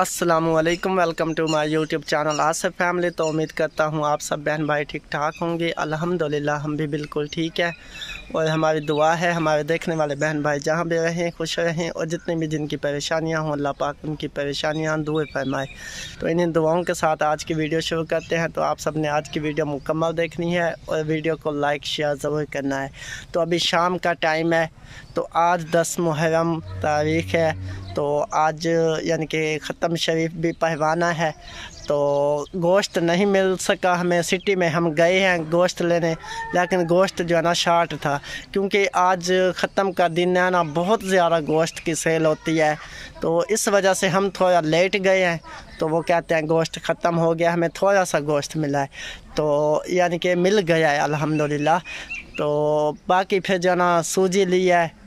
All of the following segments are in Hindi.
असलकम welcome to my YouTube channel Asaf family तो उम्मीद करता हूँ आप सब बहन भाई ठीक ठाक होंगे अल्हम्दुलिल्लाह हम भी बिल्कुल ठीक है और हमारी दुआ है हमारे देखने वाले बहन भाई जहाँ भी रहें खुश रहें और जितनी भी जिनकी परेशानियाँ हों अल्लाह पाक उनकी परेशानियाँ दुए फरमाए तो इन्हीं दुआओं के साथ आज की वीडियो शुरू करते हैं तो आप सबने आज की वीडियो मुकम्मल देखनी है और वीडियो को लाइक शेयर ज़रूर करना है तो अभी शाम का टाइम है तो आज दस मुहर्रम तारीख है तो आज यानी कि ख़त्म शरीफ भी पहवाना है। तो गोश्त नहीं मिल सका हमें सिटी में, हम गए हैं गोश्त लेने, लेकिन गोश्त जो है ना शार्ट था, क्योंकि आज ख़त्म का दिन है ना, बहुत ज़्यादा गोश्त की सेल होती है। तो इस वजह से हम थोड़ा लेट गए हैं तो वो कहते हैं गोश्त ख़त्म हो गया, हमें थोड़ा सा गोश्त मिला है। तो यानी कि मिल गया है, अल्हम्दुलिल्लाह। तो बाकी फिर जो है ना, सूजी ली है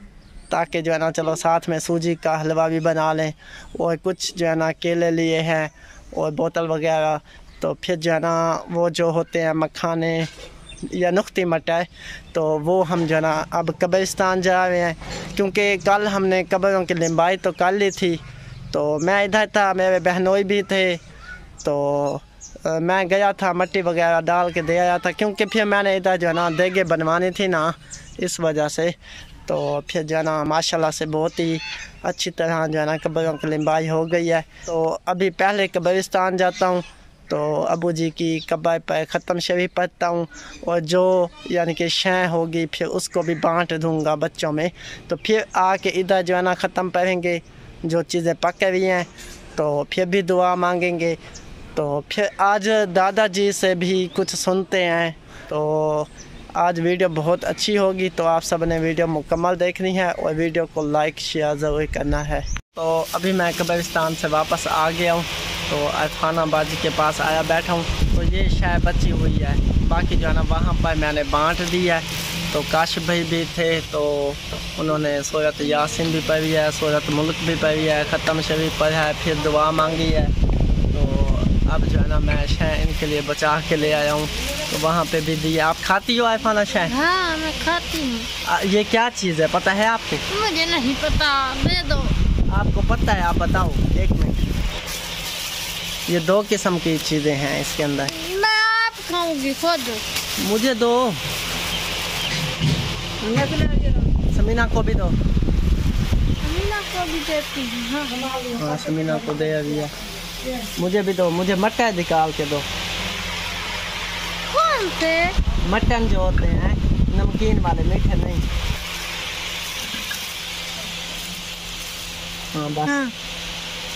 ताकि जो है ना, चलो साथ में सूजी का हलवा भी बना लें और कुछ जो है ना केले लिए हैं और बोतल वगैरह। तो फिर जो है ना, वो जो होते हैं मखाने या नुख्ती मटाए तो वो हम जो है ना अब कब्रिस्तान जा रहे हैं। क्योंकि कल हमने कब्रों की लंबाई तो कर ली थी तो मैं इधर था, मेरे बहनोई भी थे तो मैं गया था, मट्टी वगैरह डाल के दे आया था, क्योंकि फिर मैंने इधर जो है ना देगे बनवानी थी ना, इस वजह से। तो फिर जो है ना, माशाल्लाह से बहुत ही अच्छी तरह जो है ना, कब्रों की लंबाई हो गई है। तो अभी पहले कब्रिस्तान जाता हूँ तो अबू जी की कब्र पर ख़त्म शरीफ पढ़ता हूँ और जो यानी कि शह होगी, फिर उसको भी बांट दूँगा बच्चों में। तो फिर आके इधर जो है ना, ख़त्म पढ़ेंगे, जो चीज़ें पक रही हैं तो फिर भी दुआ मांगेंगे। तो फिर आज दादाजी से भी कुछ सुनते हैं तो आज वीडियो बहुत अच्छी होगी तो आप सबने वीडियो मुकम्मल देखनी है और वीडियो को लाइक, शेयर ज़रूर करना है। तो अभी मैं कब्रिस्तान से वापस आ गया हूँ तो अरफाना बाजी के पास आया बैठा हूँ तो ये शायद बची हुई है। बाकी जो है ना, वहाँ पर मैंने बांट दी है तो काश भाई भी थे तो उन्होंने सूरत यासिन भी पढ़ी है, सूरत मुल्क भी पढ़ी है, ख़त्म शरीफ पढ़ा है, फिर दुआ मांगी है। अब जो है ना मैं शह इनके लिए बचा के ले आया हूँ। तो वहाँ पे भी दिया। आप खाती हो आईफाना शह हाँ मैं खाती हूँ। ये क्या चीज़ है? पता है आपको? मुझे नहीं पता। दे दो। आपको पता है? आप बताओ। एक मिनट। ये दो किस्म की चीज़ें हैं इसके अंदर। मैं आप खाऊँगी खुद मुझे दो। समीना को भी दो। समीना को भी देती हूँ हाँ समीना को दे अभी। मुझे भी दो मुझे मटन निकाल के दो। कौन से? मटन जो होते हैं नमकीन वाले मीठे नहीं। हाँ बस। हाँ।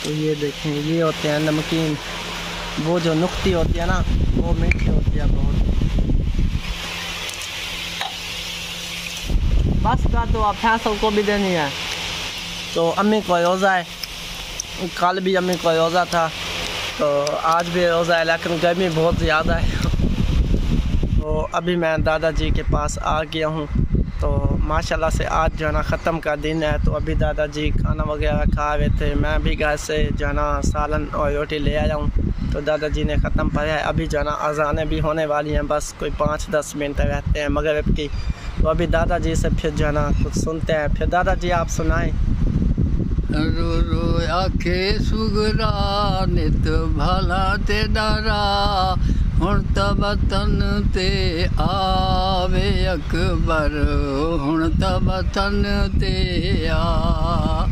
तो ये देखें ये होते हैं नमकीन। वो जो नुकती होती है ना वो मीठी होती है बहुत। बस का दो आप फैसल को भी देनी है। तो अम्मी को रोज़ा है कल भी अम्मी को रोज़ा था तो आज भी रोज़ा है, लेकिन गर्मी बहुत ज़्यादा है। तो अभी मैं दादाजी के पास आ गया हूँ। तो माशाल्लाह से आज जो है ना, ख़त्म का दिन है। तो अभी दादाजी खाना वगैरह खा रहे थे। मैं भी घर से जो है ना, सालन और रोटी ले आया हूँ। तो दादाजी ने ख़त्म पढ़ा है। अभी जो है ना, अजानें भी होने वाली हैं। बस कोई पाँच दस मिनट रहते हैं मगरब की। तो अभी दादाजी से फिर जो है ना, कुछ सुनते हैं। फिर दादाजी आप सुनाएँ। রুরু আখে সুগরা নিত ভালা তে ডারা ਹੁਣ ਤਾਂ ਵਤਨ ਤੇ ਆਵੇ ਅਕਬਰ ਹੁਣ ਤਾਂ ਵਤਨ ਤੇ ਆ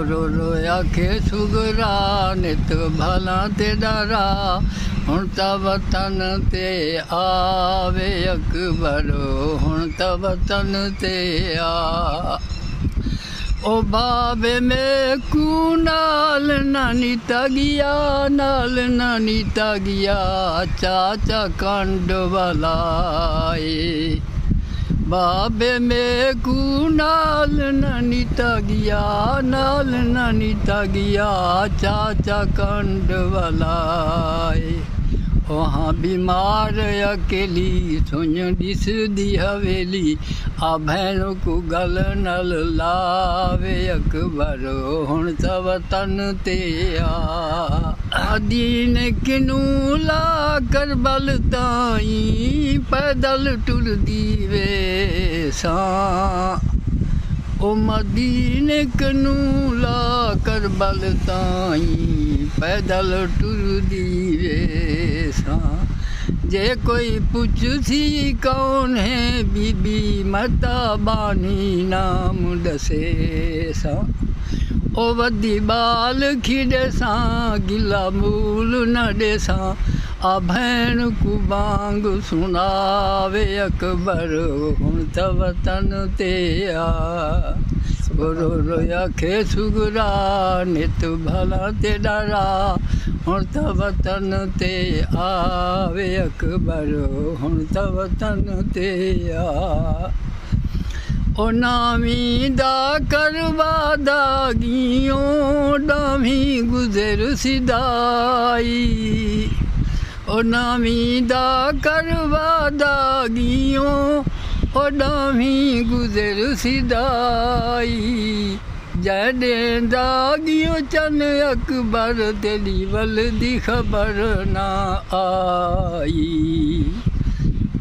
ਰੋ ਰੋ ਆਖੇ ਸੁਗਰਾ ਨਿਤ ਭਲਾ ਤੇ ਡਰਾ ਹੁਣ ਤਾਂ ਵਤਨ ਤੇ ਆਵੇ ਅਕਬਰ ਹੁਣ ਤਾਂ ਵਤਨ ਤੇ ਆ ਬਾਵੇ ਮੇ ਕੂ ਨਾਲ ਨਾਨੀ ਤਗਿਆ, ਨਾਲ ਨਾਨੀ ਤਗਿਆ, ਚਾਚਾ ਕੰਡ ਵਲਾਏ। ਬਾਬੇ ਮੇ ਕੂ ਨਾਲ ਨਾਨੀ ਤਗਿਆ, ਨਾਲ ਨਾਨੀ ਤਗਿਆ, ਚਾਚਾ ਕੰਡ ਵਲਾਏ। वहाँ बीमार अकेली सुन दिस दी हवेली आ भैन को गल नल लावे अकबर हुन सब तन ते आदि ने किनू ला कर बल ताई पैदल टुर दीवे सा ओ मदीने कनू ला कर बल ताई, पैदल टुर दीवे सा। जे कोई पुछ थी कौन है बीबी, मता बानी नाम दसे सा। ओ वदी बाल खिड़े सां, गिला मूल न ॾेसां आ भेण कु बांग सुनावे अकबर हुन त वतन ते आ गुरु रोया खे सुगरा नित भला ते डरा हुन त वतन ते आवे अकबर हुन त वतन ते आ ओ नामी दा करवा दागियो डामी ਉਹ ਨਾਮੀ ਦਾ ਕਰਵਾ ਦਾਗੀਓ ਉਹ ਨਾਮੀ ਗੁਜ਼ਰ ਸਿਦਾਈ। ਜਦੇ ਦਾਗੀਓ ਚੰਨ ਅਕਬਰ ਤੇਰੀ ਵੱਲ ਦੀ ਖਬਰ ਨਾ ਆਈ।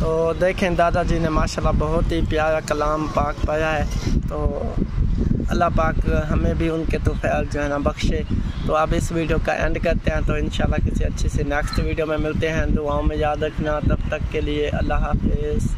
तो देखें दादाजी ने माशाल्लाह बहुत ही प्यारा कलाम पाक पाया है। तो अल्लाह पाक हमें भी उनके तो ख्याल जो है ना बख्शे। तो आप इस वीडियो का एंड करते हैं तो इंशाल्लाह किसी अच्छे से नेक्स्ट वीडियो में मिलते हैं। दुआओं में याद रखना। तब तक के लिए अल्लाह हाफिज़।